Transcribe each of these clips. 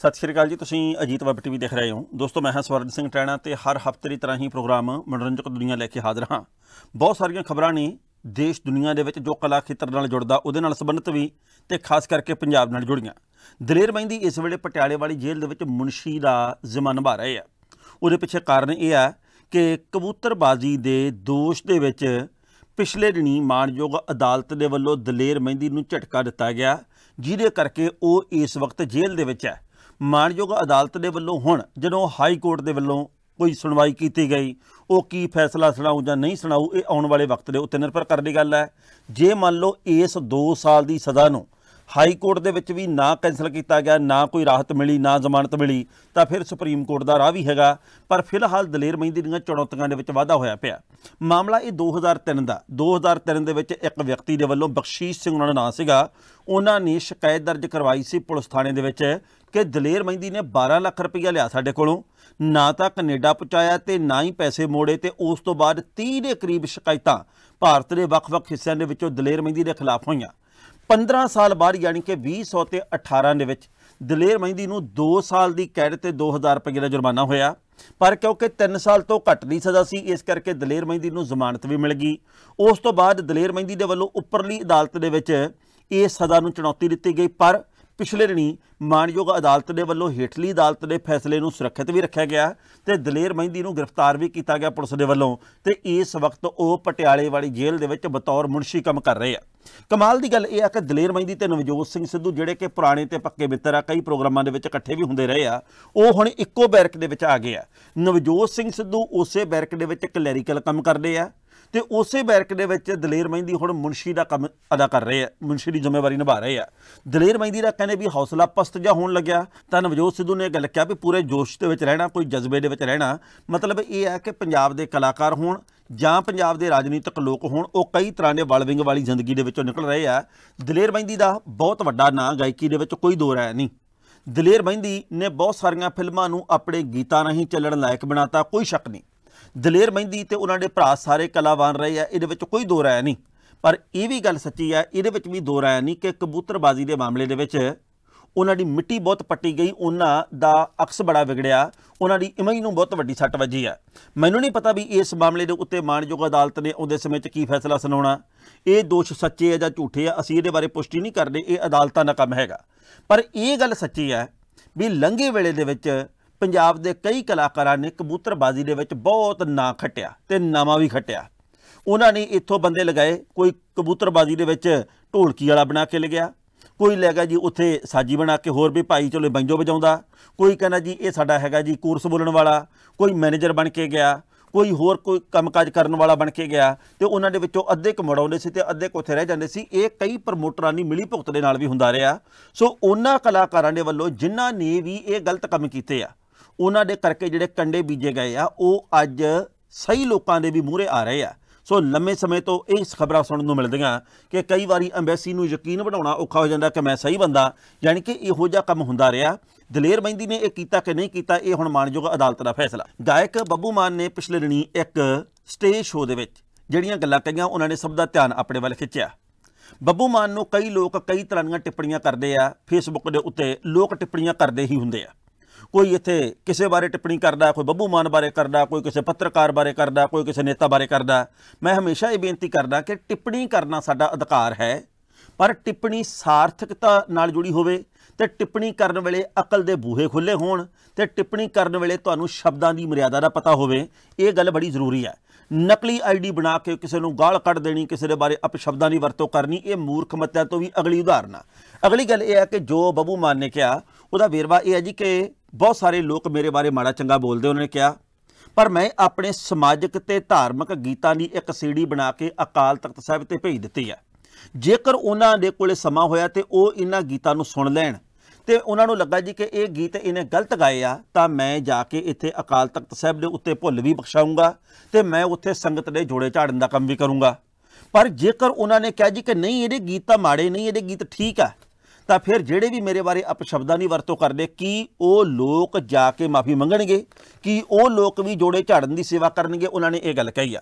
ਸਤਿ ਸ਼੍ਰੀ ਅਕਾਲ ਜੀ, ਤੁਸੀਂ ਅਜੀਤ ਵੈਬ ਟੀਵੀ ਦੇਖ ਰਹੇ ਹੋ। ਦੋਸਤੋ, ਮੈਂ ਹਾਂ ਸਵਰਨ ਸਿੰਘ ਟੈਣਾ ਤੇ ਹਰ ਹਫ਼ਤੇ ਦੀ ਤਰ੍ਹਾਂ ਹੀ ਪ੍ਰੋਗਰਾਮ ਮਨੋਰੰਜਕ ਦੁਨੀਆ ਲੈ ਕੇ ਹਾਜ਼ਰ ਹਾਂ। ਬਹੁਤ ਸਾਰੀਆਂ ਖਬਰਾਂ ਨੇ ਦੇਸ਼, ਦੁਨੀਆ ਦੇ ਵਿੱਚ ਜੋ ਕਲਾ ਖੇਤਰ ਨਾਲ ਜੁੜਦਾ, ਉਹਦੇ ਨਾਲ ਸੰਬੰਧਿਤ ਵੀ ਤੇ ਖਾਸ ਕਰਕੇ ਪੰਜਾਬ ਨਾਲ ਜੁੜੀਆਂ। ਦਲੇਰ ਮਹਿੰਦੀ ਇਸ ਵੇਲੇ ਪਟਿਆਲੇ ਵਾਲੀ ਜੇਲ੍ਹ ਦੇ ਵਿੱਚ ਮੁਨਸ਼ੀ ਦਾ ਜ਼ਿੰਮਾ ਨਿਭਾ ਰਹੇ ਆ। ਉਹਦੇ ਪਿੱਛੇ ਕਾਰਨ ਇਹ ਆ ਕਿ ਕਬੂਤਰਬਾਜ਼ੀ ਦੇ ਦੋਸ਼ ਦੇ ਵਿੱਚ ਪਿਛਲੇ ਦਿਨੀ ਮਾਨਯੋਗ ਅਦਾਲਤ ਦੇ ਵੱਲੋਂ ਦਲੇਰ ਮਹਿੰਦੀ ਨੂੰ ਝਟਕਾ ਦਿੱਤਾ ਗਿਆ, ਜਿਹਦੇ ਕਰਕੇ ਉਹ ਇਸ ਵਕਤ ਜੇਲ੍ਹ ਦੇ ਵਿੱਚ ਹੈ। ਮਾਨਯੋਗ ਅਦਾਲਤ ਦੇ ਵੱਲੋਂ ਹੁਣ ਜਦੋਂ ਹਾਈ ਕੋਰਟ ਦੇ ਵੱਲੋਂ ਕੋਈ ਸੁਣਵਾਈ ਕੀਤੀ ਗਈ, ਉਹ ਕੀ ਫੈਸਲਾ ਸੁਣਾਊ ਜਾਂ ਨਹੀਂ ਸੁਣਾਊ, ਇਹ ਆਉਣ ਵਾਲੇ ਵਕਤ ਦੇ ਉੱਤੇ ਨਿਰਭਰ ਕਰਨ ਦੀ ਗੱਲ ਹੈ। ਜੇ ਮੰਨ ਲਓ ਇਸ 2 ਸਾਲ ਦੀ ਸਜ਼ਾ ਨੂੰ ਹਾਈ ਕੋਰਟ ਦੇ ਵਿੱਚ ਵੀ ਨਾ ਕੈਂਸਲ ਕੀਤਾ ਗਿਆ, ਨਾ ਕੋਈ ਰਾਹਤ ਮਿਲੀ, ਨਾ ਜ਼ਮਾਨਤ ਮਿਲੀ, ਤਾਂ ਫਿਰ ਸੁਪਰੀਮ ਕੋਰਟ ਦਾ ਰਾਹ ਵੀ ਹੈਗਾ। ਪਰ ਫਿਲਹਾਲ ਦਲੇਰ ਮਹਿੰਦੀ ਦੀਆਂ ਚੁਣੌਤੀਆਂ ਦੇ ਵਿੱਚ ਵਾਧਾ ਹੋਇਆ ਪਿਆ। ਮਾਮਲਾ ਇਹ 2003 ਦਾ। 2003 ਦੇ ਵਿੱਚ ਇੱਕ ਵਿਅਕਤੀ ਦੇ ਵੱਲੋਂ ਬਖਸ਼ੀਸ਼ ਸਿੰਘ ਉਹਨਾਂ ਦਾ ਨਾਂ ਸੀਗਾ। ਉਹਨਾਂ ਨੇ ਸ਼ਿਕਾਇਤ ਦਰਜ ਕਰਵਾਈ ਸੀ ਪੁਲਿਸ ਥਾਣੇ ਦੇ ਵਿੱਚ ਕਿ ਦਲੇਰ ਮਹਿੰਦੀ ਨੇ 12 ਲੱਖ ਰੁਪਈਆ ਲਿਆ ਸਾਡੇ ਕੋਲੋਂ। ਨਾ ਤਾਂ ਕੈਨੇਡਾ ਪਹੁੰਚਾਇਆ ਤੇ ਨਾ ਹੀ ਪੈਸੇ ਮੋੜੇ ਤੇ ਉਸ ਤੋਂ ਬਾਅਦ 30 ਦੇ ਕਰੀਬ ਸ਼ਿਕਾਇਤਾਂ ਭਾਰਤ ਦੇ ਵੱਖ-ਵੱਖ ਹਿੱਸਿਆਂ ਦੇ ਵਿੱਚੋਂ ਦਲੇਰ ਮਹਿੰਦੀ ਦੇ ਖਿਲਾਫ ਹੋਈਆਂ। 15 ਸਾਲ ਬਾਅਦ ਯਾਨੀ ਕਿ 2000 ਤੇ 18 ਦੇ ਵਿੱਚ ਦਲੇਰ ਮਹਿੰਦੀ ਨੂੰ 2 ਸਾਲ ਦੀ ਕੈਦ ਤੇ 2000 ਰੁਪਏ ਦਾ ਜੁਰਮਾਨਾ ਹੋਇਆ। ਪਰ ਕਿਉਂਕਿ 3 ਸਾਲ ਤੋਂ ਘੱਟ ਦੀ ਸਜ਼ਾ ਸੀ, ਇਸ ਕਰਕੇ ਦਲੇਰ ਮਹਿੰਦੀ ਨੂੰ ਜ਼ਮਾਨਤ ਵੀ ਮਿਲ ਗਈ। ਉਸ ਤੋਂ ਬਾਅਦ ਦਲੇਰ ਮਹਿੰਦੀ ਦੇ ਵੱਲੋਂ ਉੱਪਰਲੀ ਅਦਾਲਤ ਦੇ ਵਿੱਚ ਇਹ ਸਜ਼ਾ ਨੂੰ ਚੁਣੌਤੀ ਦਿੱਤੀ ਗਈ। ਪਰ ਪਿਛਲੇ ਦਿਨੀ ਮਾਨਯੋਗ ਅਦਾਲਤ ਦੇ ਵੱਲੋਂ ਹੇਠਲੀ ਅਦਾਲਤ ਦੇ ਫੈਸਲੇ ਨੂੰ ਸੁਰੱਖਿਅਤ ਵੀ ਰੱਖਿਆ ਗਿਆ ਤੇ ਦਲੇਰ ਮਹਿੰਦੀ ਨੂੰ ਗ੍ਰਿਫਤਾਰ ਵੀ ਕੀਤਾ ਗਿਆ ਪੁਲਿਸ ਦੇ ਵੱਲੋਂ ਤੇ ਇਸ ਵਕਤ ਉਹ ਪਟਿਆਲੇ ਵਾਲੀ ਜੇਲ੍ਹ ਦੇ ਵਿੱਚ ਬਤੌਰ ਮੁਨਸ਼ੀ ਕੰਮ ਕਰ ਰਹੇ ਆ। ਕਮਾਲ ਦੀ ਗੱਲ ਇਹ ਆ ਕਿ ਦਲੇਰ ਮਹਿੰਦੀ ਤੇ ਨਵਜੋਤ ਸਿੰਘ ਸਿੱਧੂ ਜਿਹੜੇ ਕਿ ਪੁਰਾਣੇ ਤੇ ਪੱਕੇ ਮਿੱਤਰ ਆ, ਕਈ ਪ੍ਰੋਗਰਾਮਾਂ ਦੇ ਵਿੱਚ ਇਕੱਠੇ ਵੀ ਹੁੰਦੇ ਰਹੇ ਆ, ਉਹ ਹੁਣ ਇੱਕੋ ਬੈਰਕ ਦੇ ਵਿੱਚ ਆ ਗਏ ਆ। ਨਵਜੋਤ ਸਿੰਘ ਸਿੱਧੂ ਉਸੇ ਬੈਰਕ ਦੇ ਵਿੱਚ ਕਲੈਰੀਕਲ ਕੰਮ ਕਰਦੇ ਆ ਤੇ ਉਸੇ ਬੈਰਕ ਦੇ ਵਿੱਚ ਦਲੇਰ ਮਹਿੰਦੀ ਹੁਣ ਮੁਨਸ਼ੀ ਦਾ ਕੰਮ ਅਦਾ ਕਰ ਰਹੇ ਆ, ਮੁਨਸ਼ੀ ਦੀ ਜ਼ਿੰਮੇਵਾਰੀ ਨਿਭਾ ਰਹੇ ਆ। ਦਲੇਰ ਮਹਿੰਦੀ ਦਾ ਕਹਿੰਦੇ ਵੀ ਹੌਸਲਾ ਪਸਤ ਜਾ ਹੋਣ ਲੱਗਿਆ। ਤਾਂ ਨਵਜੋਤ ਸਿੱਧੂ ਨੇ ਇਹ ਗੱਲ ਕਿਹਾ ਵੀ ਪੂਰੇ ਜੋਸ਼ ਦੇ ਵਿੱਚ ਰਹਿਣਾ, ਕੋਈ ਜਜ਼ਬੇ ਦੇ ਵਿੱਚ ਰਹਿਣਾ, ਮਤਲਬ ਇਹ ਹੈ ਕਿ ਪੰਜਾਬ ਦੇ ਕਲਾਕਾਰ ਹੋਣ ਜਾਂ ਪੰਜਾਬ ਦੇ ਰਾਜਨੀਤਿਕ ਲੋਕ ਹੋਣ, ਉਹ ਕਈ ਤਰ੍ਹਾਂ ਦੇ ਵਲਵਿੰਗ ਵਾਲੀ ਜ਼ਿੰਦਗੀ ਦੇ ਵਿੱਚੋਂ ਨਿਕਲ ਰਹੇ ਆ। ਦਲੇਰ ਮਹਿੰਦੀ ਦਾ ਬਹੁਤ ਵੱਡਾ ਨਾਂ ਗਾਇਕੀ ਦੇ ਵਿੱਚ ਕੋਈ ਦੋ ਰਾਇ ਨਹੀਂ। ਦਲੇਰ ਮਹਿੰਦੀ ਨੇ ਬਹੁਤ ਸਾਰੀਆਂ ਫਿਲਮਾਂ ਨੂੰ ਆਪਣੇ ਗੀਤਾਂ ਰਾਹੀਂ ਚੱਲਣ ਲਾਇਕ ਬਣਾਤਾ, ਕੋਈ ਸ਼ੱਕ ਨਹੀਂ। ਦਲੇਰ ਮਹਿੰਦੀ ਤੇ ਉਹਨਾਂ ਦੇ ਭਰਾ ਸਾਰੇ ਕਲਾਵਾਨ ਰਹੇ ਆ, ਇਹਦੇ ਵਿੱਚ ਕੋਈ ਦੋ ਰਾਇ ਨਹੀਂ। ਪਰ ਇਹ ਵੀ ਗੱਲ ਸੱਚੀ ਆ, ਇਹਦੇ ਵਿੱਚ ਵੀ ਦੋ ਰਾਇ ਨਹੀਂ ਕਿ ਕਬੂਤਰਬਾਜ਼ੀ ਦੇ ਮਾਮਲੇ ਦੇ ਵਿੱਚ ਉਹਨਾਂ ਦੀ ਮਿੱਟੀ ਬਹੁਤ ਪੱਟੀ ਗਈ, ਉਹਨਾਂ ਦਾ ਅਕਸ ਬੜਾ ਵਿਗੜਿਆ, ਉਹਨਾਂ ਦੀ ਇਮੇਜ ਨੂੰ ਬਹੁਤ ਵੱਡੀ ਸੱਟ ਵੱਜੀ ਆ। ਮੈਨੂੰ ਨਹੀਂ ਪਤਾ ਵੀ ਇਸ ਮਾਮਲੇ ਦੇ ਉੱਤੇ ਮਾਨਯੋਗ ਅਦਾਲਤ ਨੇ ਆਉਂਦੇ ਸਮੇਂ 'ਚ ਕੀ ਫੈਸਲਾ ਸੁਣਾਉਣਾ। ਇਹ ਦੋਸ਼ ਸੱਚੇ ਆ ਜਾਂ ਝੂਠੇ ਆ, ਅਸੀਂ ਇਹਦੇ ਬਾਰੇ ਪੁਸ਼ਟੀ ਨਹੀਂ ਕਰਦੇ, ਇਹ ਅਦਾਲਤਾਂ ਦਾ ਕੰਮ ਹੈਗਾ। ਪਰ ਇਹ ਗੱਲ ਸੱਚੀ ਹੈ ਵੀ ਲੰਘੇ ਵੇਲੇ ਦੇ ਵਿੱਚ ਪੰਜਾਬ ਦੇ ਕਈ ਕਲਾਕਾਰਾਂ ਨੇ ਕਬੂਤਰਬਾਜ਼ੀ ਦੇ ਵਿੱਚ ਬਹੁਤ ਨਾਂ ਖੱਟਿਆ ਤੇ ਨਾਵਾਂ ਵੀ ਖੱਟਿਆ। ਉਹਨਾਂ ਨੇ ਇੱਥੋਂ ਬੰਦੇ ਲਗਾਏ, ਕੋਈ ਕਬੂਤਰਬਾਜ਼ੀ ਦੇ ਵਿੱਚ ਢੋਲਕੀ ਵਾਲਾ ਬਣਾ ਕੇ ਲਗਿਆ ਕੋਈ ਲੈ ਗਿਆ ਜੀ ਉੱਥੇ ਸਾਜੀ ਬਣਾ ਕੇ ਹੋਰ ਵੀ ਭਾਈ ਚਲੋ ਬੰਜੋ ਵਜਾਉਂਦਾ, ਕੋਈ ਕਹਿੰਦਾ ਜੀ ਇਹ ਸਾਡਾ ਹੈਗਾ ਜੀ ਕੋਰਸ ਬੋਲਣ ਵਾਲਾ, ਕੋਈ ਮੈਨੇਜਰ ਬਣ ਕੇ ਗਿਆ, ਕੋਈ ਹੋਰ ਕੋਈ ਕੰਮਕਾਜ ਕਰਨ ਵਾਲਾ ਬਣ ਕੇ ਗਿਆ ਤੇ ਉਹਨਾਂ ਦੇ ਵਿੱਚੋਂ ਅੱਧੇ ਕੁ ਮੁੜਾਉਂਦੇ ਸੀ ਤੇ ਅੱਧੇ ਕੁ ਉੱਥੇ ਰਹਿ ਜਾਂਦੇ ਸੀ। ਇਹ ਕਈ ਪ੍ਰਮੋਟਰਾਂ ਦੀ ਮਿਲੀ ਭੁਗਤ ਦੇ ਨਾਲ ਵੀ ਹੁੰਦਾ ਰਿਹਾ। ਸੋ ਉਹਨਾਂ ਕਲਾਕਾਰਾਂ ਦੇ ਵੱਲੋਂ ਜਿਨ੍ਹਾਂ ਨੇ ਵੀ ਇਹ ਗਲਤ ਕੰਮ ਕੀਤੇ ਆ ਉਹਨਾਂ ਦੇ ਕਰਕੇ ਜਿਹੜੇ ਕੰਡੇ ਬੀਜੇ ਗਏ ਆ, ਉਹ ਅੱਜ ਸਹੀ ਲੋਕਾਂ ਦੇ ਵੀ ਮੂਹਰੇ ਆ ਰਹੇ ਆ। ਸੋ ਲੰਮੇ ਸਮੇਂ ਤੋਂ ਇਹ ਖਬਰਾਂ ਸੁਣਨ ਨੂੰ ਮਿਲਦੀਆਂ ਕਿ ਕਈ ਵਾਰੀ ਐਮਬੈਸੀ ਨੂੰ ਯਕੀਨ ਬਣਾਉਣਾ ਔਖਾ ਹੋ ਜਾਂਦਾ ਕਿ ਮੈਂ ਸਹੀ ਬੰਦਾ, ਯਾਨੀ ਕਿ ਇਹੋ ਜਿਹਾ ਕੰਮ ਹੁੰਦਾ ਰਿਹਾ। ਦਲੇਰ ਮਹਿੰਦੀ ਨੇ ਇਹ ਕੀਤਾ ਕਿ ਨਹੀਂ ਕੀਤਾ, ਇਹ ਹੁਣ ਮਾਨਯੋਗ ਅਦਾਲਤ ਦਾ ਫੈਸਲਾ। ਗਾਇਕ ਬੱਬੂ ਮਾਨ ਨੇ ਪਿਛਲੇ ਦਿਨੀ ਇੱਕ ਸਟੇਜ ਸ਼ੋਅ ਦੇ ਵਿੱਚ ਜਿਹੜੀਆਂ ਗੱਲਾਂ ਕਹੀਆਂ, ਉਹਨਾਂ ਨੇ ਸਭ ਦਾ ਧਿਆਨ ਆਪਣੇ ਵੱਲ ਖਿੱਚਿਆ। ਬੱਬੂ ਮਾਨ ਨੂੰ ਕਈ ਲੋਕ ਕਈ ਤਰ੍ਹਾਂ ਦੀਆਂ ਟਿੱਪਣੀਆਂ ਕਰਦੇ ਆ ਫੇਸਬੁੱਕ ਦੇ ਉੱਤੇ ਲੋਕ ਟਿੱਪਣੀਆਂ ਕਰਦੇ ਹੀ ਹੁੰਦੇ ਆ। ਕੋਈ ਇੱਥੇ ਕਿਸੇ ਬਾਰੇ ਟਿੱਪਣੀ ਕਰਦਾ, ਕੋਈ ਬੱਬੂ ਮਾਨ ਬਾਰੇ ਕਰਦਾ, ਕੋਈ ਕਿਸੇ ਪੱਤਰਕਾਰ ਬਾਰੇ ਕਰਦਾ, ਕੋਈ ਕਿਸੇ ਨੇਤਾ ਬਾਰੇ ਕਰਦਾ, ਮੈਂ ਹਮੇਸ਼ਾ ਇਹ ਬੇਨਤੀ ਕਰਦਾ ਕਿ ਟਿੱਪਣੀ ਕਰਨਾ ਸਾਡਾ ਅਧਿਕਾਰ ਹੈ, ਪਰ ਟਿੱਪਣੀ ਸਾਰਥਕਤਾ ਨਾਲ ਜੁੜੀ ਹੋਵੇ ਤੇ ਟਿੱਪਣੀ ਕਰਨ ਵੇਲੇ ਅਕਲ ਦੇ ਬੂਹੇ ਖੁੱਲੇ ਹੋਣ ਤੇ ਟਿੱਪਣੀ ਕਰਨ ਵੇਲੇ ਤੁਹਾਨੂੰ ਸ਼ਬਦਾਂ ਦੀ ਮਰਿਆਦਾ ਦਾ ਪਤਾ ਹੋਵੇ, ਇਹ ਗੱਲ ਬੜੀ ਜ਼ਰੂਰੀ ਹੈ। ਨਕਲੀ ਆਈਡੀ ਬਣਾ ਕੇ ਕਿਸੇ ਨੂੰ ਗਾਲ ਕੱਢ ਦੇਣੀ, ਕਿਸੇ ਦੇ ਬਾਰੇ ਅਪਸ਼ਬਦਾਂ ਦੀ ਵਰਤੋਂ ਕਰਨੀ, ਇਹ ਮੂਰਖ ਮੱਤਿਆਂ ਤੋਂ ਵੀ ਅਗਲੀ ਉਦਾਹਰਨ ਆ। ਅਗਲੀ ਗੱਲ ਇਹ ਹੈ ਕਿ ਜੋ ਬੱਬੂ ਮਾਨ ਨੇ ਕਿਹਾ, ਉਹਦਾ ਵੇਰਵਾ ਇਹ ਹੈ ਜੀ ਕਿ ਬਹੁਤ ਸਾਰੇ ਲੋਕ ਮੇਰੇ ਬਾਰੇ ਮਾੜਾ ਚੰਗਾ ਬੋਲਦੇ, ਉਹਨਾਂ ਨੇ ਕਿਹਾ, ਪਰ ਮੈਂ ਆਪਣੇ ਸਮਾਜਿਕ ਤੇ ਧਾਰਮਿਕ ਗੀਤਾਂ ਦੀ ਇੱਕ ਸੀੜੀ ਬਣਾ ਕੇ ਅਕਾਲ ਤਖਤ ਸਾਹਿਬ ਤੇ ਭੇਜ ਦਿੱਤੀ ਹੈ ਜੇਕਰ ਉਹਨਾਂ ਦੇ ਕੋਲੇ ਸਮਾਂ ਹੋਇਆ ਤੇ ਉਹ ਇਹਨਾਂ ਗੀਤਾਂ ਨੂੰ ਸੁਣ ਲੈਣ, ਤੇ ਉਹਨਾਂ ਨੂੰ ਲੱਗਾ ਜੀ ਕਿ ਇਹ ਗੀਤ ਇਹਨੇ ਗਲਤ ਗਾਏ ਆ, ਤਾਂ ਮੈਂ ਜਾ ਕੇ ਇੱਥੇ ਅਕਾਲ ਤਖਤ ਸਾਹਿਬ ਦੇ ਉੱਤੇ ਭੁੱਲ ਵੀ ਬਖਸ਼ਾਉਂਗਾ ਤੇ ਮੈਂ ਉੱਥੇ ਸੰਗਤ ਦੇ ਜੋੜੇ ਝਾੜਨ ਦਾ ਕੰਮ ਵੀ ਕਰੂੰਗਾ। ਪਰ ਜੇਕਰ ਉਹਨਾਂ ਨੇ ਕਿਹਾ ਜੀ ਕਿ ਨਹੀਂ, ਇਹਦੇ ਗੀਤ ਤਾਂ ਮਾੜੇ, ਨਹੀਂ, ਇਹਦੇ ਗੀਤ ਠੀਕ ਆ ਤਾਂ ਫਿਰ ਜਿਹੜੇ ਵੀ ਮੇਰੇ ਬਾਰੇ ਅਪਸ਼ਬਦਾਂ ਦੀ ਵਰਤੋਂ ਕਰਦੇ, ਕੀ ਉਹ ਲੋਕ ਜਾ ਕੇ ਮਾਫੀ ਮੰਗਣਗੇ? ਕੀ ਉਹ ਲੋਕ ਵੀ ਜੋੜੇ ਝਾੜਨ ਦੀ ਸੇਵਾ ਕਰਨਗੇ? ਉਹਨਾਂ ਨੇ ਇਹ ਗੱਲ ਕਹੀ ਆ।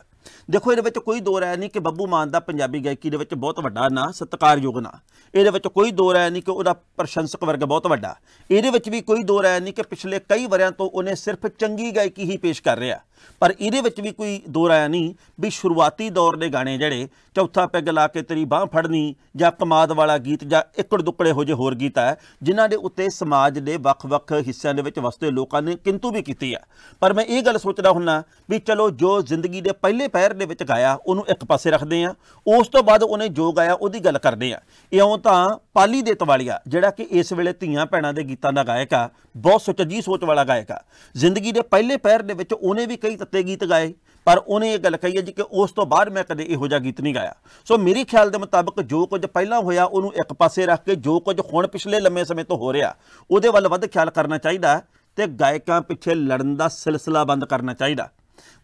ਦੇਖੋ, ਇਹਦੇ ਵਿੱਚ ਕੋਈ ਦੋ ਰਾਏ ਨਹੀਂ ਕਿ ਬੱਬੂ ਮਾਨ ਦਾ ਪੰਜਾਬੀ ਗਾਇਕੀ ਦੇ ਵਿੱਚ ਬਹੁਤ ਵੱਡਾ ਨਾਂ ਸਤਿਕਾਰਯੋਗ ਨਾਂ। ਇਹਦੇ ਵਿੱਚ ਕੋਈ ਦੋ ਰਾਏ ਨਹੀਂ ਕਿ ਉਹਦਾ ਪ੍ਰਸ਼ੰਸਕ ਵਰਗ ਬਹੁਤ ਵੱਡਾ। ਇਹਦੇ ਵਿੱਚ ਵੀ ਕੋਈ ਦੋ ਰਾਏ ਨਹੀਂ ਕਿ ਪਿਛਲੇ ਕਈ ਵਰਿਆਂ ਤੋਂ ਉਹਨੇ ਸਿਰਫ ਚੰਗੀ ਗਾਇਕੀ ਹੀ ਪੇਸ਼ ਕਰ ਰਿਹਾ। ਪਰ ਇਹਦੇ ਵਿੱਚ ਵੀ ਕੋਈ ਦੋ ਰਾਏ ਨਹੀਂ ਵੀ ਸ਼ੁਰੂਆਤੀ ਦੌਰ ਦੇ ਗਾਣੇ ਜਿਹੜੇ ਚੌਥਾ ਪੈਗ ਲਾ ਕੇ ਤੇਰੀ ਬਾਹ ਫੜਨੀ ਜਾਂ ਕਮਾਦ ਵਾਲਾ ਗੀਤ ਜਾਂ ਇੱਕੜ ਦੁੱਕੜੇ ਹੋ ਜੇ ਹੋਰ ਗੀਤ ਹੈ ਜਿਨ੍ਹਾਂ ਦੇ ਉੱਤੇ ਸਮਾਜ ਦੇ ਵੱਖ-ਵੱਖ ਹਿੱਸਿਆਂ ਦੇ ਵਿੱਚ ਵਸਦੇ ਲੋਕਾਂ ਨੇ ਕਿੰਤੂ ਵੀ ਕੀਤੀ ਹੈ ਪਰ ਮੈਂ ਇਹ ਗੱਲ ਸੋਚਦਾ ਹੁੰਨਾ ਵੀ ਚਲੋ ਜੋ ਜ਼ਿੰਦਗੀ ਦੇ ਪਹਿਲੇ ਪੈਰ ਦੇ ਵਿੱਚ ਗਾਇਆ, ਉਹਨੂੰ ਇੱਕ ਪਾਸੇ ਰੱਖਦੇ ਆ ਉਸ ਤੋਂ ਬਾਅਦ ਉਹਨੇ ਜੋ ਗਾਇਆ, ਉਹਦੀ ਗੱਲ ਕਰਦੇ ਆ ਇਉਂ ਤਾਂ ਪਾਲੀ ਦੇ ਤਵਾਲੀਆ, ਜਿਹੜਾ ਕਿ ਇਸ ਵੇਲੇ ਧੀਆਂ ਭੈਣਾਂ ਦੇ ਗੀਤਾਂ ਦਾ ਗਾਇਕ ਆ, ਬਹੁਤ ਸੁਚੱਜੀ ਸੋਚ ਵਾਲਾ ਗਾਇਕ ਆ। ਜ਼ਿੰਦਗੀ ਦੇ ਪਹਿਲੇ ਪੈਰ ਦੇ ਵਿੱਚ ਉਹਨੇ ਵੀ ਕਈ ਤੱਤੇ ਗੀਤ ਗਾਏ, ਪਰ ਉਹਨੇ ਇਹ ਗੱਲ ਕਹੀ ਹੈ ਜੀ ਕਿ ਉਸ ਤੋਂ ਬਾਅਦ ਮੈਂ ਕਦੇ ਇਹੋ ਜਿਹਾ ਗੀਤ ਨਹੀਂ ਗਾਇਆ। ਸੋ ਮੇਰੇ ਖਿਆਲ ਦੇ ਮੁਤਾਬਕ ਜੋ ਕੁਝ ਪਹਿਲਾਂ ਹੋਇਆ, ਉਹਨੂੰ ਇੱਕ ਪਾਸੇ ਰੱਖ ਕੇ ਜੋ ਕੁਝ ਹੁਣ ਪਿਛਲੇ ਲੰਮੇ ਸਮੇਂ ਤੋਂ ਹੋ ਰਿਹਾ, ਉਹਦੇ ਵੱਲ ਵੱਧ ਖਿਆਲ ਕਰਨਾ ਚਾਹੀਦਾ ਤੇ ਗਾਇਕਾਂ ਪਿੱਛੇ ਲੜਨ ਦਾ ਸਿਲਸਿਲਾ ਬੰਦ ਕਰਨਾ ਚਾਹੀਦਾ।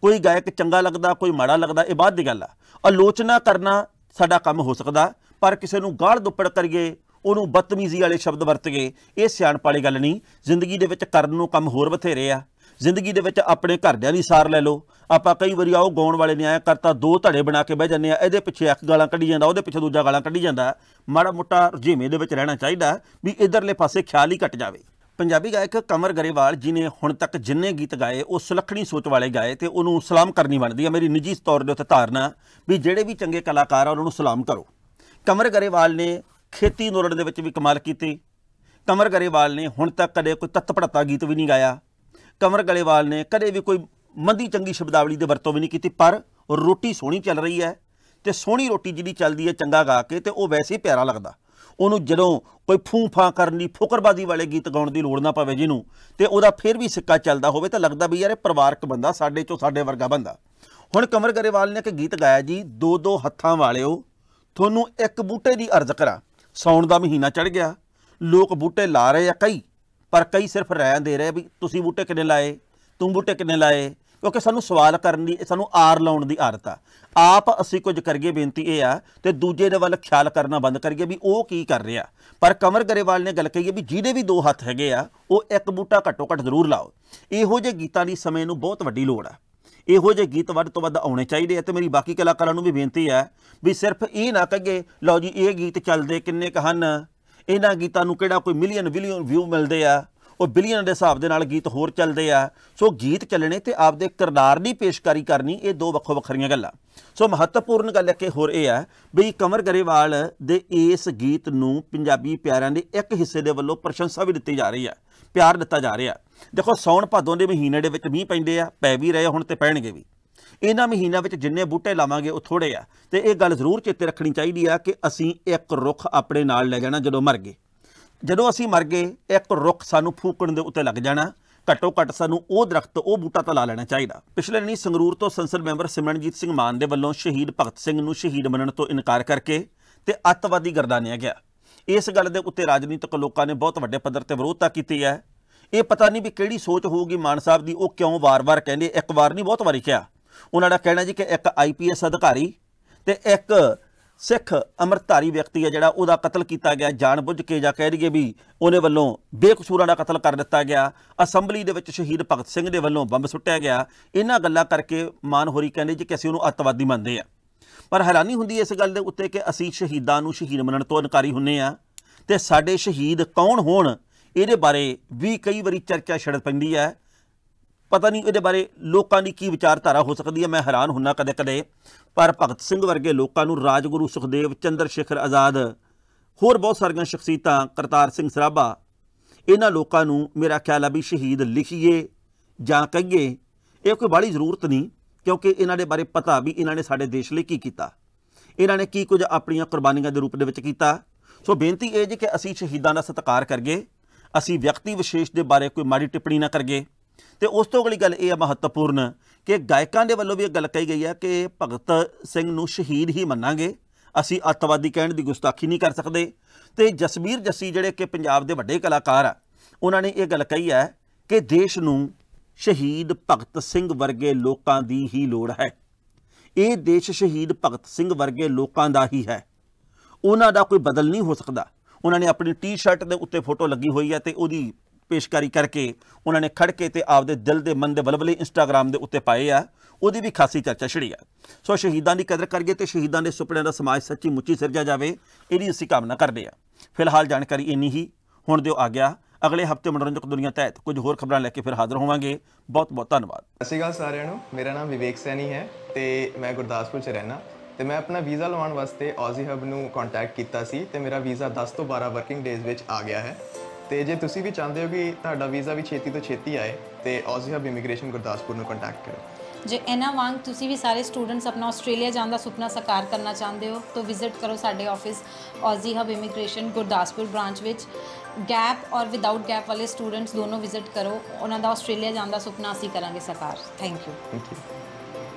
ਕੋਈ ਗਾਇਕ ਚੰਗਾ ਲੱਗਦਾ, ਕੋਈ ਮਾੜਾ ਲੱਗਦਾ, ਇਹ ਬਾਅਦ ਦੀ ਗੱਲ ਆ। ਆਲੋਚਨਾ ਕਰਨਾ ਸਾਡਾ ਕੰਮ ਹੋ ਸਕਦਾ, ਪਰ ਕਿਸੇ ਨੂੰ ਗਾਲ ਦੁੱਪੜ ਕਰੀਏ, ਉਹਨੂੰ ਬਦਤਮੀਜ਼ੀ ਵਾਲੇ ਸ਼ਬਦ ਵਰਤ ਗਏ ਇਹ ਸਿਆਣਪ ਵਾਲੀ ਗੱਲ ਨਹੀਂ। ਜ਼ਿੰਦਗੀ ਦੇ ਵਿੱਚ ਕਰਨ ਨੂੰ ਕੰਮ ਹੋਰ ਬਥੇਰੇ ਆ। ਜ਼ਿੰਦਗੀ ਦੇ ਵਿੱਚ ਆਪਣੇ ਘਰਦਿਆਂ ਦੀ ਸਾਰ ਲੈ ਲਓ। ਆਪਾਂ ਕਈ ਵਾਰੀ ਆਓ ਗਾਉਣ ਵਾਲੇ ਨੇ ਆਇਆ ਕਰਤਾ, ਦੋ ਧੜੇ ਬਣਾ ਕੇ ਬਹਿ ਜਾਂਦੇ ਆ, ਇਹਦੇ ਪਿੱਛੇ ਇੱਕ ਗਾਲਾਂ ਕੱਢੀ ਜਾਂਦਾ, ਉਹਦੇ ਪਿੱਛੇ ਦੂਜਾ ਗਾਲਾਂ ਕੱਢੀ ਜਾਂਦਾ। ਮਾੜਾ ਮੋਟਾ ਰਜੀਮੇ ਦੇ ਵਿੱਚ ਰਹਿਣਾ ਚਾਹੀਦਾ, ਵੀ ਇਧਰਲੇ ਪਾਸੇ ਖਿਆਲ ਹੀ ਘਟ ਜਾਵੇ। ਪੰਜਾਬੀ ਗਾਇਕ ਕਮਰ ਗਰੇਵਾਲ ਜਿਨੇ ਹੁਣ ਤੱਕ ਜਿੰਨੇ ਗੀਤ ਗਾਏ, ਉਹ ਸੁਲੱਖਣੀ ਸੋਚ ਵਾਲੇ ਗਾਏ ਤੇ ਉਹਨੂੰ ਸਲਾਮ ਕਰਨੀ ਬਣਦੀ ਹੈ ਮੇਰੀ ਨਿੱਜੀ ਤੌਰ ਦੇ ਉੱਤੇ ਧਾਰਨਾ ਵੀ ਜਿਹੜੇ ਵੀ ਚੰਗੇ ਕਲਾਕਾਰ ਆ, ਉਹਨਾਂ ਨੂੰ ਸਲਾਮ ਕਰੋ। ਕਮਰ ਗਰੇਵਾਲ ਨੇ ਖੇਤੀ ਅੰਦੋਲਨ ਦੇ ਵਿੱਚ ਵੀ ਕਮਾਲ ਕੀਤੀ। ਕਮਰ ਗਰੇਵਾਲ ਨੇ ਹੁਣ ਤੱਕ ਕਦੇ ਕੋਈ ਤੱਤ ਪੜਤਾ ਗੀਤ ਵੀ ਨਹੀਂ ਗਾਇਆ। ਕਮਰ ਗਰੇਵਾਲ ਨੇ ਕਦੇ ਵੀ ਕੋਈ ਮੰਦੀ ਚੰਗੀ ਸ਼ਬਦਾਵਲੀ ਦੀ ਵਰਤੋਂ ਵੀ ਨਹੀਂ ਕੀਤੀ, ਪਰ ਰੋਟੀ ਸੋਹਣੀ ਚੱਲ ਰਹੀ ਹੈ ਤੇ ਸੋਹਣੀ ਰੋਟੀ ਜਿਹੜੀ ਚੱਲਦੀ ਹੈ ਚੰਗਾ ਗਾ ਕੇ ਤੇ ਉਹ ਵੈਸੇ ਹੀ ਪਿਆਰਾ ਲੱਗਦਾ। ਉਹਨੂੰ ਜਦੋਂ ਕੋਈ ਫੂੰ-ਫਾਂ ਕਰਨ ਦੀ ਫੁਕਰਬਾਜ਼ੀ ਵਾਲੇ ਗੀਤ ਗਾਉਣ ਦੀ ਲੋੜ ਨਾ ਪਵੇ ਜਿਹਨੂੰ, ਤੇ ਉਹਦਾ ਫਿਰ ਵੀ ਸਿੱਕਾ ਚੱਲਦਾ ਹੋਵੇ ਤਾਂ ਲੱਗਦਾ ਵੀ ਯਾਰ ਇਹ ਪਰਿਵਾਰਕ ਬੰਦਾ, ਸਾਡੇ ਚੋਂ ਸਾਡੇ ਵਰਗਾ ਬੰਦਾ। ਹੁਣ ਕਮਰ ਗਰੇਵਾਲ ਨੇ ਇੱਕ ਗੀਤ ਗਾਇਆ ਜੀ, ਦੋ ਦੋ ਹੱਥਾਂ ਵਾਲਿਓ, ਤੁਹਾਨੂੰ ਇੱਕ ਬੂਟੇ ਦੀ ਅਰਜ਼ ਕਰਾਂ। ਸੌਣ ਦਾ ਮਹੀਨਾ ਚੜ ਗਿਆ, ਲੋਕ ਬੂਟੇ ਲਾ ਰਹੇ ਆ ਕਈ, ਪਰ ਕਈ ਸਿਰਫ ਰਾਇ ਦੇ ਰਹੇ ਵੀ ਤੁਸੀਂ ਬੂਟੇ ਕਿੰਨੇ ਲਾਏ, ਤੂੰ ਬੂਟੇ ਕਿੰਨੇ ਲਾਏ ਕਿਉਂਕਿ ਸਾਨੂੰ ਸਵਾਲ ਕਰਨ ਦੀ, ਸਾਨੂੰ ਆਰ ਲਾਉਣ ਦੀ ਆਦਤ ਆ। ਆਪ ਅਸੀਂ ਕੁਝ ਕਰੀਏ, ਬੇਨਤੀ ਇਹ ਆ ਤੇ ਦੂਜੇ ਦੇ ਵੱਲ ਖਿਆਲ ਕਰਨਾ ਬੰਦ ਕਰੀਏ ਵੀ ਉਹ ਕੀ ਕਰ ਰਿਹਾ। ਪਰ ਕਮਰ ਗਰੇਵਾਲ ਨੇ ਗੱਲ ਕਹੀ ਵੀ ਜਿਹਦੇ ਵੀ ਦੋ ਹੱਥ ਹੈਗੇ ਆ, ਉਹ ਇੱਕ ਬੂਟਾ ਘੱਟੋ ਘੱਟ ਜ਼ਰੂਰ ਲਾਓ। ਇਹੋ ਜਿਹੇ ਗੀਤਾਂ ਦੀ ਸਮੇਂ ਨੂੰ ਬਹੁਤ ਵੱਡੀ ਲੋੜ ਆ। ਇਹੋ ਜਿਹੇ ਗੀਤ ਵੱਧ ਤੋਂ ਵੱਧ ਆਉਣੇ ਚਾਹੀਦੇ ਆ ਤੇ ਮੇਰੀ ਬਾਕੀ ਕਲਾਕਾਰਾਂ ਨੂੰ ਵੀ ਬੇਨਤੀ ਹੈ ਵੀ ਸਿਰਫ ਇਹ ਨਾ ਕਹੀਏ, ਲਓ ਜੀ, ਇਹ ਗੀਤ ਚੱਲਦੇ ਕਿੰਨੇ ਕ ਹਨ? ਇਹਨਾਂ ਗੀਤਾਂ ਨੂੰ ਕਿਹੜਾ ਕੋਈ ਮਿਲੀਅਨ ਬਿਲੀਅਨ ਵਿਊ ਮਿਲਦੇ ਆ? ਉਹ ਬਿਲੀਅਨ ਦੇ ਹਿਸਾਬ ਦੇ ਨਾਲ ਗੀਤ ਹੋਰ ਚੱਲਦੇ ਆ। ਸੋ ਗੀਤ ਚੱਲਣੇ ਤੇ ਆਪਦੇ ਕਿਰਦਾਰ ਦੀ ਪੇਸ਼ਕਾਰੀ ਕਰਨੀ, ਇਹ ਦੋ ਵੱਖੋ ਵੱਖਰੀਆਂ ਗੱਲਾਂ। ਸੋ ਮਹੱਤਵਪੂਰਨ ਗੱਲ ਇੱਕ ਹੋਰ ਇਹ ਆ ਵੀ ਕਮਰ ਗਰੇਵਾਲ ਦੇ ਇਸ ਗੀਤ ਨੂੰ ਪੰਜਾਬੀ ਪਿਆਰਿਆਂ ਦੇ ਇੱਕ ਹਿੱਸੇ ਦੇ ਵੱਲੋਂ ਪ੍ਰਸ਼ੰਸਾ ਵੀ ਦਿੱਤੀ ਜਾ ਰਹੀ ਆ, ਪਿਆਰ ਦਿੱਤਾ ਜਾ ਰਿਹਾ। ਦੇਖੋ ਸੌਣ ਭਾਦੋਂ ਦੇ ਮਹੀਨੇ ਦੇ ਵਿੱਚ ਮੀਂਹ ਪੈਂਦੇ ਆ, ਪੈ ਵੀ ਰਹੇ ਹੁਣ ਤੇ ਪੈਣਗੇ ਵੀ। ਇਹਨਾਂ ਮਹੀਨਿਆਂ ਵਿੱਚ ਜਿੰਨੇ ਬੂਟੇ ਲਾਵਾਂਗੇ, ਉਹ ਥੋੜੇ ਆ। ਤੇ ਇਹ ਗੱਲ ਜ਼ਰੂਰ ਚੇਤੇ ਰੱਖਣੀ ਚਾਹੀਦੀ ਆ ਕਿ ਅਸੀਂ ਇੱਕ ਰੁੱਖ ਆਪਣੇ ਨਾਲ ਲੈ ਜਾਣਾ ਜਦੋਂ ਮਰ ਗਏ। ਜਦੋਂ ਅਸੀਂ ਮਰ ਗਏ, ਇੱਕ ਰੁੱਖ ਸਾਨੂੰ ਫੂਕਣ ਦੇ ਉੱਤੇ ਲੱਗ ਜਾਣਾ, ਘੱਟੋ ਘੱਟ ਸਾਨੂੰ ਉਹ ਦਰਖਤ, ਉਹ ਬੂਟਾ ਤਾਂ ਲਾ ਲੈਣਾ ਚਾਹੀਦਾ। ਪਿਛਲੇ ਦਿਨੀ ਸੰਗਰੂਰ ਤੋਂ ਸੰਸਦ ਮੈਂਬਰ ਸਿਮਰਨਜੀਤ ਸਿੰਘ ਮਾਨ ਦੇ ਵੱਲੋਂ ਸ਼ਹੀਦ ਭਗਤ ਸਿੰਘ ਨੂੰ ਸ਼ਹੀਦ ਮੰਨਣ ਤੋਂ ਇਨਕਾਰ ਕਰਕੇ ਤੇ ਅੱਤਵਾਦੀ ਗਰਦਾਨਿਆ ਗਿਆ। ਇਸ ਗੱਲ ਦੇ ਉੱਤੇ ਰਾਜਨੀਤਿਕ ਲੋਕਾਂ ਨੇ ਬਹੁਤ ਵੱਡੇ ਪੱਧਰ ਤੇ ਵਿਰੋਧਤਾ ਕੀਤੀ ਹੈ। ਇਹ ਪਤਾ ਨਹੀਂ ਵੀ ਕਿਹੜੀ ਸੋਚ ਹੋਊਗੀ ਮਾਨ ਸਾਹਿਬ ਦੀ, ਉਹ ਕਿਉਂ ਵਾਰ-ਵਾਰ ਕਹਿੰਦੇ, ਇੱਕ ਵਾਰ ਨਹੀਂ, ਬਹੁਤ ਵਾਰੀ ਕਿਹਾ। ਉਹਨਾਂ ਦਾ ਕਹਿਣਾ ਜੀ ਕਿ ਇੱਕ ਆਈਪੀਐਸ ਅਧਿਕਾਰੀ ਤੇ ਇੱਕ ਸਿੱਖ ਅਮਰਤਾਰੀ ਵਿਅਕਤੀ ਹੈ ਜਿਹੜਾ ਉਹਦਾ ਕਤਲ ਕੀਤਾ ਗਿਆ। ਜਾਣਬੁੱਝ ਕੇ ਜਾਂ ਕਹਿ ਦਈਏ ਵੀ ਉਹਨੇ ਵੱਲੋਂ ਬੇਕਸੂਰਾਂ ਦਾ ਕਤਲ ਕਰ ਦਿੱਤਾ ਗਿਆ। ਅਸੈਂਬਲੀ ਦੇ ਵਿੱਚ ਸ਼ਹੀਦ ਭਗਤ ਸਿੰਘ ਦੇ ਵੱਲੋਂ ਬੰਬ ਸੁੱਟਿਆ ਗਿਆ। ਇਹਨਾਂ ਗੱਲਾਂ ਕਰਕੇ ਮਾਨਹੋਰੀ ਕਹਿੰਦੇ ਜੀ ਕਿ ਅਸੀਂ ਉਹਨੂੰ ਅੱਤਵਾਦੀ ਮੰਨਦੇ ਆ ਪਰ ਹੈਰਾਨੀ ਹੁੰਦੀ ਹੈ ਇਸ ਗੱਲ ਦੇ ਉੱਤੇ ਕਿ ਅਸੀਂ ਸ਼ਹੀਦਾਂ ਨੂੰ ਸ਼ਹੀਦ ਮੰਨਣ ਤੋਂ ਇਨਕਾਰੀ ਹੁੰਨੇ ਆ ਤੇ ਸਾਡੇ ਸ਼ਹੀਦ ਕੌਣ ਹੋਣ, ਇਹਦੇ ਬਾਰੇ ਵੀ ਕਈ ਵਾਰੀ ਚਰਚਾ ਛੜ ਪੈਂਦੀ ਹੈ। ਪਤਾ ਨਹੀਂ ਇਹਦੇ ਬਾਰੇ ਲੋਕਾਂ ਦੀ ਕੀ ਵਿਚਾਰਧਾਰਾ ਹੋ ਸਕਦੀ ਹੈ, ਮੈਂ ਹੈਰਾਨ ਹੁੰਨਾ ਕਦੇ-ਕਦੇ। ਪਰ ਭਗਤ ਸਿੰਘ ਵਰਗੇ ਲੋਕਾਂ ਨੂੰ ਰਾਜਗੁਰੂ ਸੁਖਦੇਵ, ਚੰਦਰ ਸ਼ੇਖਰ ਆਜ਼ਾਦ, ਹੋਰ ਬਹੁਤ ਸਾਰੀਆਂ ਸ਼ਖਸੀਅਤਾਂ, ਕਰਤਾਰ ਸਿੰਘ ਸਰਾਭਾ, ਇਹਨਾਂ ਲੋਕਾਂ ਨੂੰ ਮੇਰਾ ਖਿਆਲ ਆ ਵੀ ਸ਼ਹੀਦ ਲਿਖੀਏ ਜਾਂ ਕਹੀਏ, ਇਹ ਕੋਈ ਬੜੀ ਜ਼ਰੂਰਤ ਨਹੀਂ, ਕਿਉਂਕਿ ਇਹਨਾਂ ਦੇ ਬਾਰੇ ਪਤਾ ਵੀ ਇਹਨਾਂ ਨੇ ਸਾਡੇ ਦੇਸ਼ ਲਈ ਕੀ ਕੀਤਾ। ਇਹਨਾਂ ਨੇ ਕੀ ਕੁਝ ਆਪਣੀਆਂ ਕੁਰਬਾਨੀਆਂ ਦੇ ਰੂਪ ਦੇ ਵਿੱਚ ਕੀਤਾ। ਸੋ ਬੇਨਤੀ ਇਹ ਜੀ ਕਿ ਅਸੀਂ ਸ਼ਹੀਦਾਂ ਦਾ ਸਤਿਕਾਰ ਕਰੀਏ, ਅਸੀਂ ਵਿਅਕਤੀ ਵਿਸ਼ੇਸ਼ ਦੇ ਬਾਰੇ ਕੋਈ ਮਾੜੀ ਟਿੱਪਣੀ ਨਾ ਕਰੀਏ। ਤੇ ਉਸ ਤੋਂ ਅਗਲੀ ਗੱਲ ਇਹ ਹੈ ਮਹੱਤਵਪੂਰਨ ਕਿ ਗਾਇਕਾਂ ਦੇ ਵੱਲੋਂ ਵੀ ਇਹ ਗੱਲ ਕਹੀ ਗਈ ਹੈ ਕਿ ਭਗਤ ਸਿੰਘ ਨੂੰ ਸ਼ਹੀਦ ਹੀ ਮੰਨਾਂਗੇ। ਅਸੀਂ ਅੱਤਵਾਦੀ ਕਹਿਣ ਦੀ ਗੁਸਤਾਖੀ ਨਹੀਂ ਕਰ ਸਕਦੇ ਤੇ ਜਸਬੀਰ ਜੱਸੀ ਜਿਹੜੇ ਕਿ ਪੰਜਾਬ ਦੇ ਵੱਡੇ ਕਲਾਕਾਰ ਆ, ਉਹਨਾਂ ਨੇ ਇਹ ਗੱਲ ਕਹੀ ਹੈ ਕਿ ਦੇਸ਼ ਨੂੰ ਸ਼ਹੀਦ ਭਗਤ ਸਿੰਘ ਵਰਗੇ ਲੋਕਾਂ ਦੀ ਹੀ ਲੋੜ ਹੈ। ਇਹ ਦੇਸ਼ ਸ਼ਹੀਦ ਭਗਤ ਸਿੰਘ ਵਰਗੇ ਲੋਕਾਂ ਦਾ ਹੀ ਹੈ। ਉਹਨਾਂ ਦਾ ਕੋਈ ਬਦਲ ਨਹੀਂ ਹੋ ਸਕਦਾ। ਉਹਨਾਂ ਨੇ ਆਪਣੀ ਟੀ-ਸ਼ਰਟ ਦੇ ਉੱਤੇ ਫੋਟੋ ਲੱਗੀ ਹੋਈ ਹੈ ਤੇ ਉਹਦੀ ਪੇਸ਼ਕਾਰੀ ਕਰਕੇ ਉਹਨਾਂ ਨੇ ਖੜ ਕੇ ਤੇ ਆਪਦੇ ਦਿਲ ਦੇ ਮਨ ਦੇ ਬਲਬਲੇ ਇੰਸਟਾਗ੍ਰam ਦੇ ਉੱਤੇ ਪਾਏ ਆ, ਉਹਦੀ ਵੀ ਖਾਸੀ ਚਰਚਾ ਛਿੜੀ ਆ। ਸੋ ਸ਼ਹੀਦਾਂ ਦੀ ਕਦਰ ਕਰੀਏ ਤੇ ਸ਼ਹੀਦਾਂ ਦੇ ਸੁਪਨਿਆਂ ਦਾ ਸਮਾਜ ਸੱਚੀ ਮੁੱਚੀ ਸਿਰਜਿਆ ਜਾਵੇ, ਇਹਦੀ ਅਸੀਂ ਕਾਮਨਾ ਕਰਦੇ ਆ। ਫਿਲਹਾਲ ਜਾਣਕਾਰੀ ਇੰਨੀ ਹੀ, ਹੁਣ ਦਿਓ ਆ ਗਿਆ। ਅਗਲੇ ਹਫ਼ਤੇ ਮਨੋਰੰਜਕ ਦੁਨੀਆ ਤਹਿਤ ਕੁਝ ਹੋਰ ਖਬਰਾਂ ਲੈ ਕੇ ਫਿਰ ਹਾਜ਼ਰ ਹੋਵਾਂਗੇ। ਬਹੁਤ ਬਹੁਤ ਧੰਨਵਾਦ। ਸਤਿ ਸ਼੍ਰੀ ਅਕਾਲ ਸਾਰਿਆਂ ਨੂੰ। ਮੇਰਾ ਨਾਮ ਵਿਵੇਕ ਸੈਣੀ ਹੈ ਤੇ ਮੈਂ ਗੁਰਦਾਸਪੁਰ ਚ ਰਹਿਣਾ ਤੇ ਮੈਂ ਆਪਣਾ ਵੀਜ਼ਾ ਲਵਾਉਣ ਵਾਸਤੇ ਆਜ਼ੀ ਹਬ ਨੂੰ ਕੰਟੈਕਟ ਕੀਤਾ ਸੀ ਤੇ ਮੇਰਾ ਵੀਜ਼ਾ 10 ਤੋਂ 12 ਵਰਕਿੰਗ ਡੇਜ਼ ਵਿੱਚ ਆ ਗਿਆ ਹੈ। ਤੇ ਜੇ ਤੁਸੀਂ ਵੀ ਚਾਹੁੰਦੇ ਹੋ ਕਿ ਤੁਹਾਡਾ ਵੀਜ਼ਾ ਵੀ ਛੇਤੀ ਤੋਂ ਛੇਤੀ ਆਏ ਤੇ ਆਜ਼ੀ ਹਬ ਇਮੀਗ੍ਰੇਸ਼ਨ ਗੁਰਦਾਸਪੁਰ ਨੂੰ ਕੰਟੈਕਟ ਕਰੋ। ਜੇ ਇਹਨਾਂ ਵਾਂਗ ਤੁਸੀਂ ਵੀ ਸਾਰੇ ਸਟੂਡੈਂਟਸ ਆਪਣਾ ਆਸਟ੍ਰੇਲੀਆ ਜਾਣ ਦਾ ਸੁਪਨਾ ਸਾਕਾਰ ਕਰਨਾ ਚਾਹੁੰਦੇ ਹੋ ਤਾਂ ਵਿਜ਼ਿਟ ਕਰੋ ਸਾਡੇ office Aussie hub immigration Gurdaspur branch ਵਿੱਚ। ਗੈਪ ਔਰ ਵਿਦਆਊਟ ਗੈਪ ਵਾਲੇ ਸਟੂਡੈਂਟਸ ਦੋਨੋਂ ਵਿਜ਼ਿਟ ਕਰੋ। ਉਹਨਾਂ ਦਾ ਆਸਟ੍ਰੇਲੀਆ ਜਾਣ ਦਾ ਸੁਪਨਾ ਅਸੀਂ ਕਰਾਂਗੇ ਸਾਕਾਰ। ਥੈਂਕ ਯੂ ਥੈਂਕ ਯੂ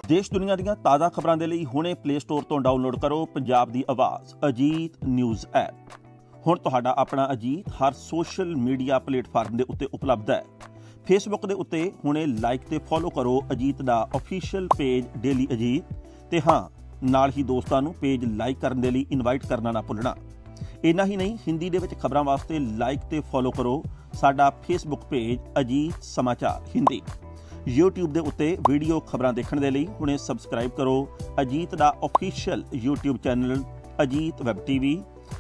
ਦੇਸ਼ ਦੁਨੀਆ ਦੀਆਂ ਤਾਜ਼ਾ ਖਬਰਾਂ ਦੇ ਲਈ ਹੁਣੇ ਪਲੇ ਸਟੋਰ ਤੋਂ ਡਾਊਨਲੋਡ ਕਰੋ ਪੰਜਾਬ ਦੀ ਆਵਾਜ਼ ਅਜੀਤ ਨਿਊਜ਼ ਐਪ ਹੁਣ ਤੁਹਾਡਾ ਆਪਣਾ ਅਜੀਤ ਹਰ ਸੋਸ਼ਲ ਮੀਡੀਆ ਪਲੇਟਫਾਰਮ ਦੇ ਉੱਤੇ ਉਪਲਬਧ ਹੈ। ਫੇਸਬੁੱਕ ਦੇ ਉੱਤੇ ਹੁਣੇ ਲਾਈਕ ਤੇ ਫੋਲੋ ਕਰੋ ਅਜੀਤ ਦਾ ਅਫੀਸ਼ੀਅਲ ਪੇਜ ਡੇਲੀ ਅਜੀਤ ਤੇ ਹਾਂ, ਨਾਲ ਹੀ ਦੋਸਤਾਂ ਨੂੰ ਪੇਜ ਲਾਈਕ ਕਰਨ ਦੇ ਲਈ ਇਨਵਾਈਟ ਕਰਨਾ ਨਾ ਭੁੱਲਣਾ। ਇੰਨਾ ਹੀ ਨਹੀਂ, ਹਿੰਦੀ ਦੇ ਵਿੱਚ ਖਬਰਾਂ ਵਾਸਤੇ ਲਾਈਕ ਤੇ ਫੋਲੋ ਕਰੋ ਸਾਡਾ ਫੇਸਬੁੱਕ ਪੇਜ ਅਜੀਤ ਸਮਾਚਾਰ ਹਿੰਦੀ। YouTube ਦੇ ਉੱਤੇ ਵੀਡੀਓ ਖਬਰਾਂ ਦੇਖਣ ਦੇ ਲਈ ਹੁਣੇ ਸਬਸਕ੍ਰਾਈਬ ਕਰੋ ਅਜੀਤ ਦਾ official YouTube channel Ajit web TV